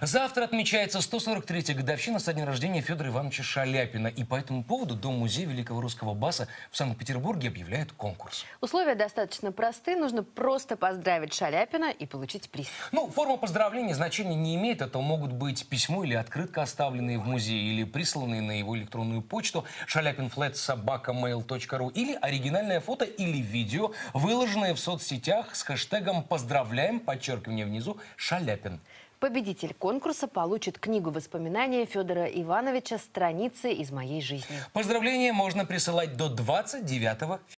Завтра отмечается 143-я годовщина со дня рождения Федора Ивановича Шаляпина. И по этому поводу Дом-музей Великого Русского Баса в Санкт-Петербурге объявляет конкурс. Условия достаточно просты. Нужно просто поздравить Шаляпина и получить приз. Ну, форма поздравления значения не имеет. Это могут быть письмо или открытка, оставленные в музее, или присланные на его электронную почту шаляпинфлет.собакамейл.ру или оригинальное фото или видео, выложенное в соцсетях с хэштегом «Поздравляем», подчеркивание внизу, Шаляпин. Победитель конкурса получит книгу воспоминания Федора Ивановича «Страницы из моей жизни». Поздравления можно присылать до 29